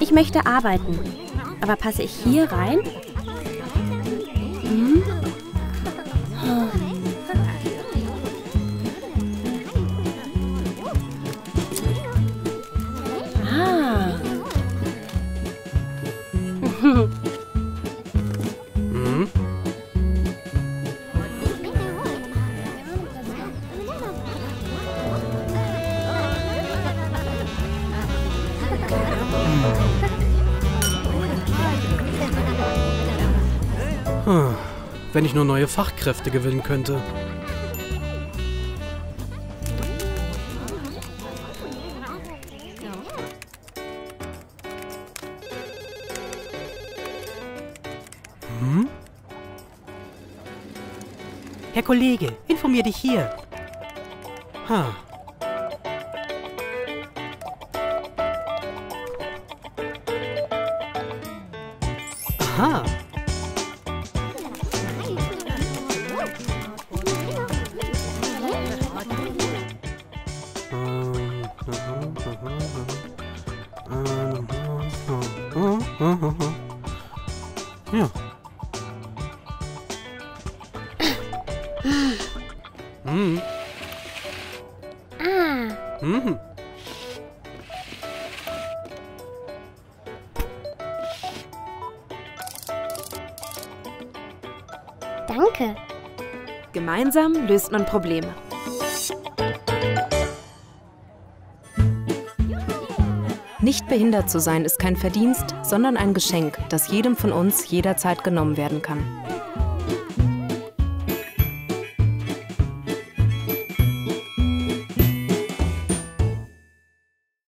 Ich möchte arbeiten. Aber passe ich hier rein? Hm. Wenn ich nur neue Fachkräfte gewinnen könnte. Hm? Herr Kollege, informier dich hier. Ha. Huh? Yeah. mm. Ah. Mm-hmm. Danke. Gemeinsam löst man Probleme. Nicht behindert zu sein ist kein Verdienst, sondern ein Geschenk, das jedem von uns jederzeit genommen werden kann.